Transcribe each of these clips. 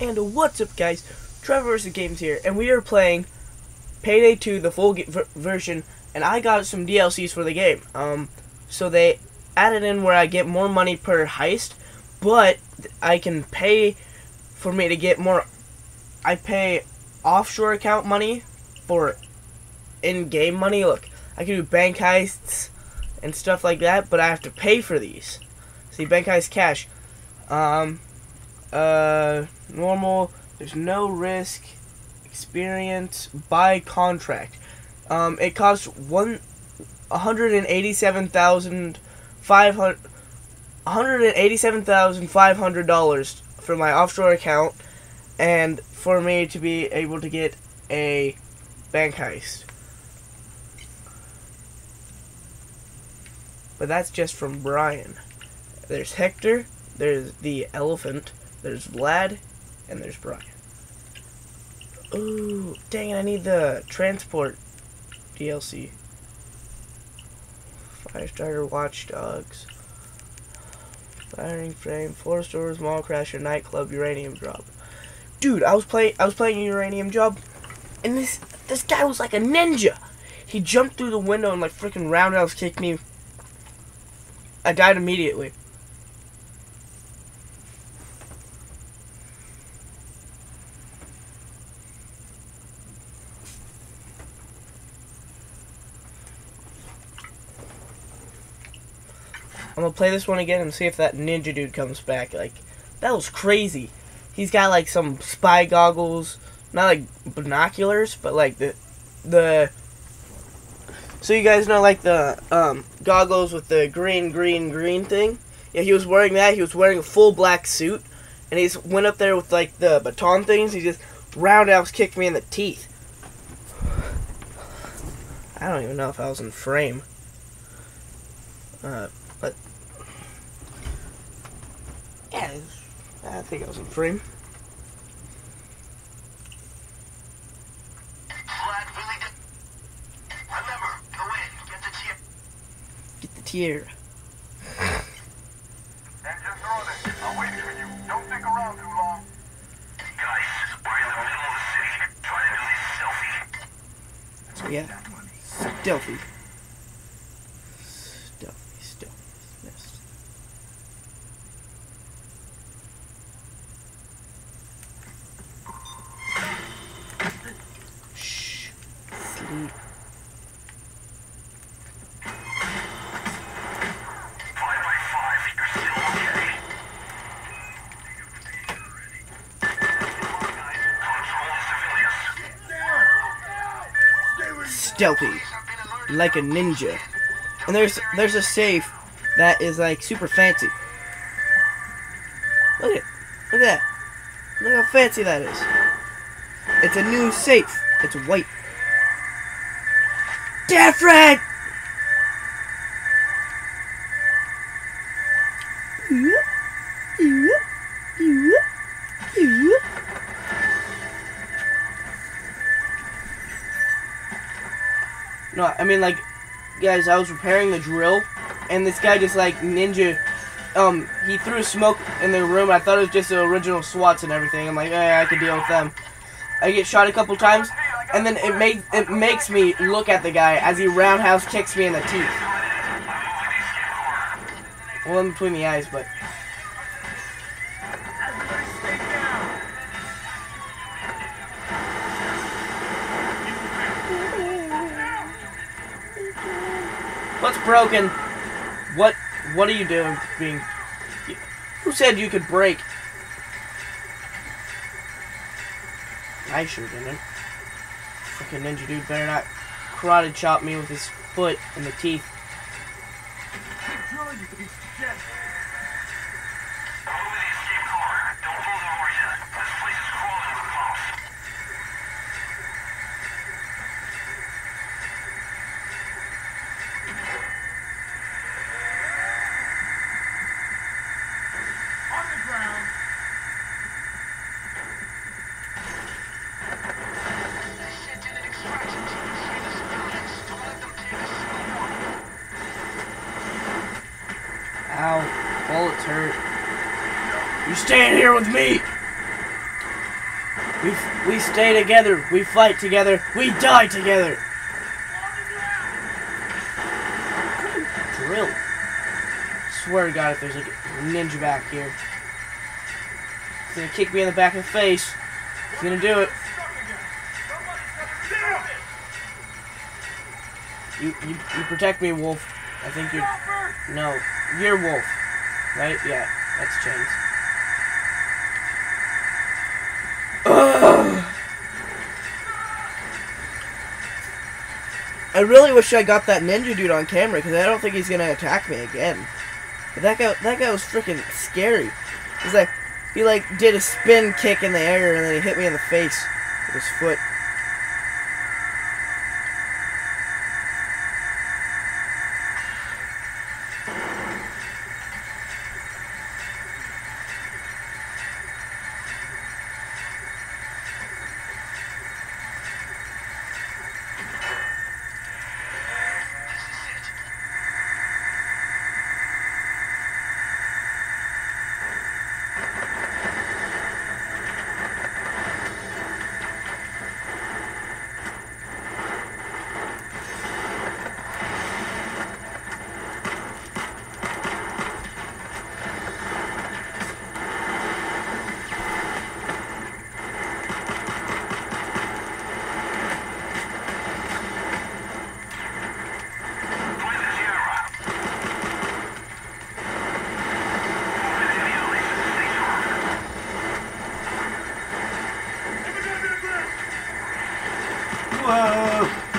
And what's up, guys? Trevor vs. Games here, and we are playing Payday 2, the full ver version, and I got some DLCs for the game. Um, so they added in where I get more money per heist, but I can pay for me to get more. I pay offshore account money for in-game money. Look, I can do bank heists and stuff like that, but I have to pay for these. See, bank heist cash. Um, uh, normal. There's no risk. Experience by contract. Um, it costs one hundred and eighty-seven thousand five hundred. $187,500 for my offshore account and for me to be able to get a bank heist. But that's just from Brian. There's Hector, there's the elephant, there's Vlad, and there's Brian. Ooh, dang it, I need the transport DLC. Firestarter Watchdogs. Framing Frame, Four Stores, mall crasher, nightclub, Ukrainian Job. Dude, I was playing I was playing Ukrainian Job and this this guy was like a ninja. He jumped through the window and like freaking roundhouse kicked me. I died immediately. I'm gonna play this one again and see if that ninja dude comes back. Like, that was crazy. He's got like some spy goggles, not like binoculars, but like the the. So you guys know like the um, goggles with the green, green, green thing. Yeah, he was wearing that. He was wearing a full black suit, and he went up there with like the baton things. He just roundhouse kicked me in the teeth. I don't even know if I was in frame. Uh, but yeah, I think I was in frame. Get the tier. I'll wait for you. Don't stick around too long. Guys, we're in the middle of the city. Trying to do this selfie. So yeah, stealthy. Stealthy, stealthy. Yes. Shh. Sleep. Five by five. You're still okay. Control the civilians. Stealthy. Like a ninja. And there's there's a safe that is like super fancy. Look at it. Look at that. Look how fancy that is. It's a new safe. It's white. Different! Mean like, guys, I was repairing the drill, and this guy just like ninja, um, he threw smoke in the room. I thought it was just the original SWATs and everything. I'm like, eh, I could deal with them. I get shot a couple times, and then it made it makes me look at the guy as he roundhouse kicks me in the teeth. Well, in between the eyes, but what's broken? What what are you doing? Being who said you could break? I sure didn't. Fucking ninja dude better not karate chop me with his foot in the teeth. Ow. Bullets hurt. You stand here with me! We, we stay together. We fight together. We die together. Drill. Swear to God, if there's a ninja back here, he's gonna kick me in the back of the face. He's gonna do it. You, you, you protect me, Wolf. I think you're. No, you're Wolf. Right? Yeah, that's Chains. I really wish I got that ninja dude on camera because I don't think he's gonna attack me again. But that guy, that guy was freaking scary. He's like, he like did a spin kick in the air and then he hit me in the face with his foot.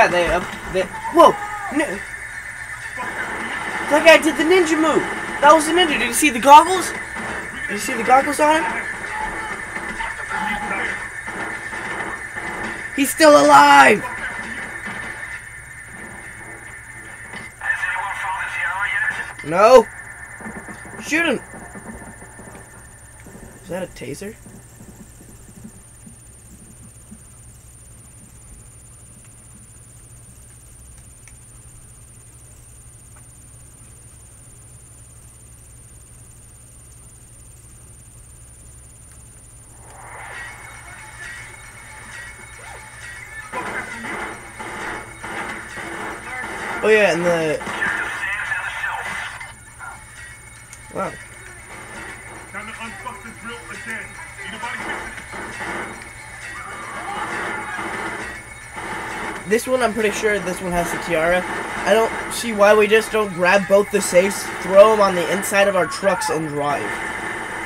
Yeah, they, uh, they, whoa! No. That guy did the ninja move! That was the ninja, did you see the goggles? Did you see the goggles on him? He's still alive! No! Shoot him! Is that a taser? Oh yeah, and the wow. This one, I'm pretty sure this one has the tiara. I don't see why we just don't grab both the safes, throw them on the inside of our trucks, and drive.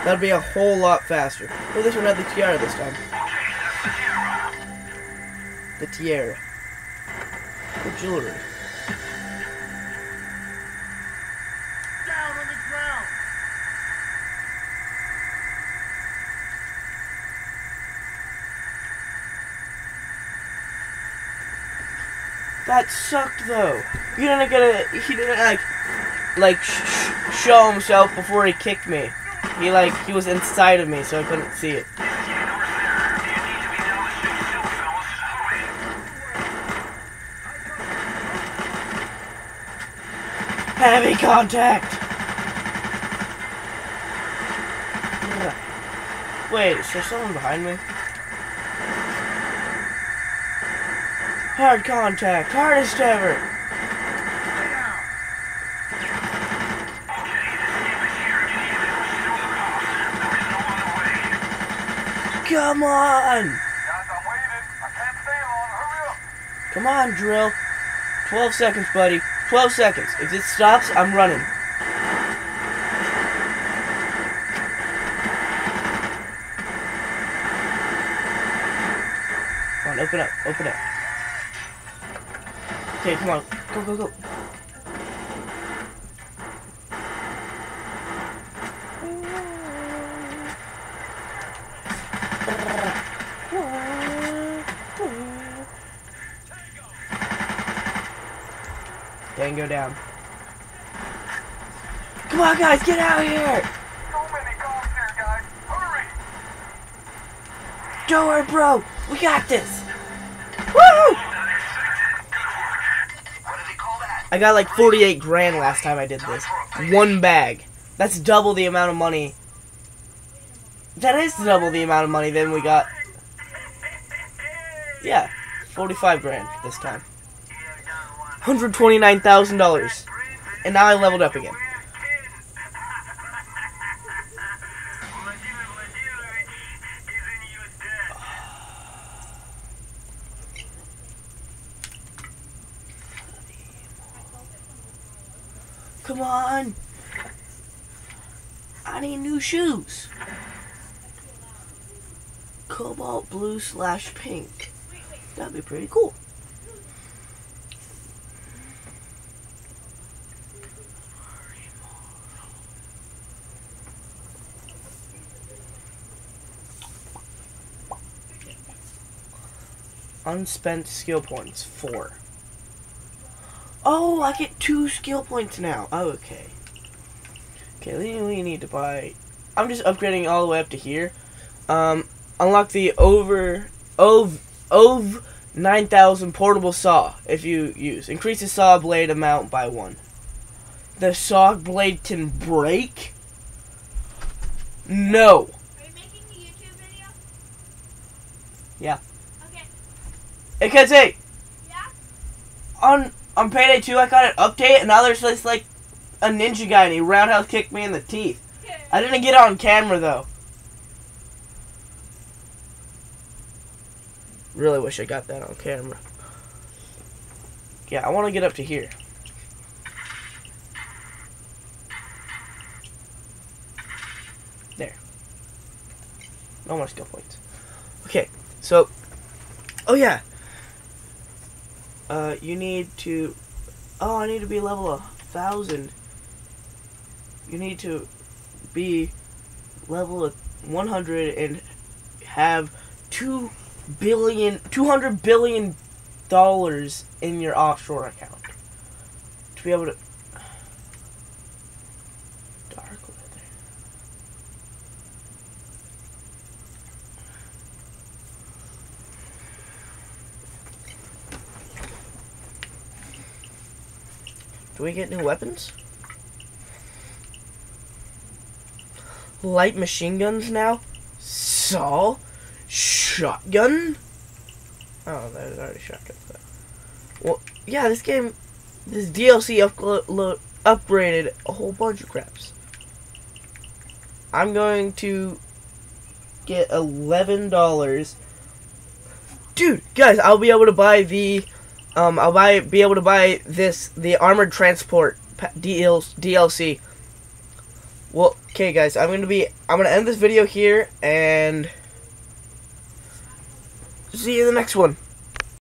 That'd be a whole lot faster. Oh, this one had the tiara this time. The tiara. The jewelry. That sucked though. He didn't get a. He didn't like, like sh- sh- show himself before he kicked me. He like he was inside of me, so I couldn't see it. You. Heavy contact. Wait, is there someone behind me? Hard contact, hardest ever. Okay, the skip is here. Get even. We're still the cops. There is no other way. Come on! Guys, I'm waiting. I can't stay long. Hurry up. Come on, drill. 12 seconds, buddy. 12 seconds. If it stops, I'm running. Come on, open up, open up. Okay, come on. Go, go, go. Tango down. Come on, guys, get out here! So many cops here, guys. Hurry. Don't worry, bro. We got this. Woo! What did he call that? I got like 48 grand last time I did this. One bag. That's double the amount of money. That is double the amount of money than we got Yeah, 45 grand this time. $129,000. And now I leveled up again. Come on. I need new shoes. Cobalt blue slash pink. That'd be pretty cool. Unspent skill points, four. Oh, I get two skill points now. Oh, okay. Okay, we need to buy. I'm just upgrading all the way up to here. Um, unlock the over ov ov 9000 portable saw if you use. Increase the saw blade amount by one. The saw blade can break. No. Are you making a YouTube video? Yeah. Okay. Hey. Yeah? On on payday two, I got an update, and now there's this like a ninja guy, and he roundhouse kicked me in the teeth. I didn't get on camera though. Really wish I got that on camera. Yeah, I want to get up to here. There. No more skill points. Okay, so. Oh yeah. Uh, you need to. Oh, I need to be level a thousand. You need to be level of 100 and have 2 billion 200 billion dollars in your offshore account to be able to do we get new weapons light machine guns now? Saw? Shotgun? Oh, there's already shotgun. Well, yeah, this game, this DLC upgraded a whole bunch of craps. I'm going to get eleven dollars. Dude, guys, I'll be able to buy the, um, I'll buy be able to buy this the armored transport DLC. Well, okay, guys, I'm gonna be I'm gonna end this video here and see you in the next one.